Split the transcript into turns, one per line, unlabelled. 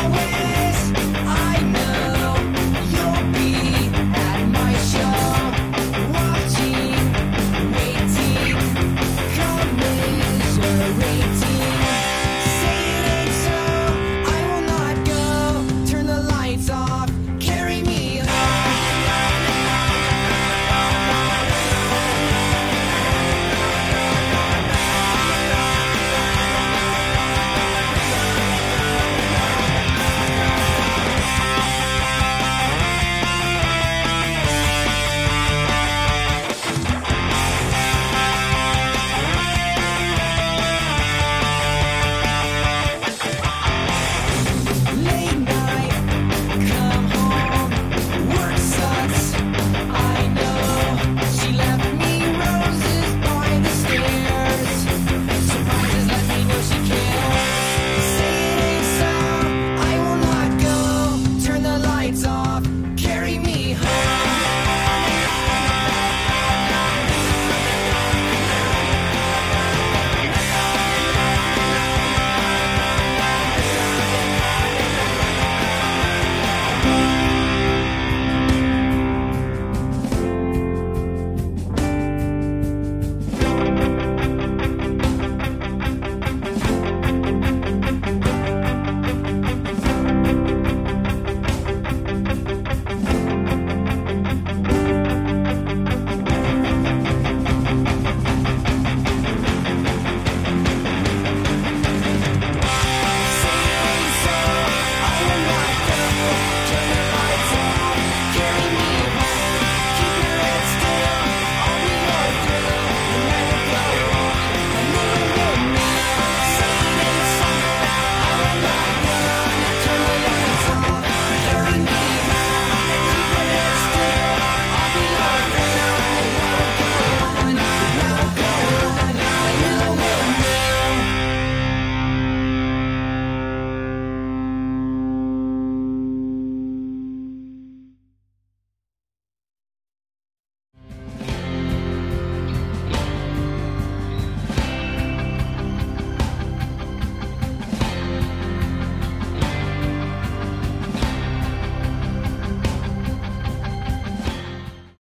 highway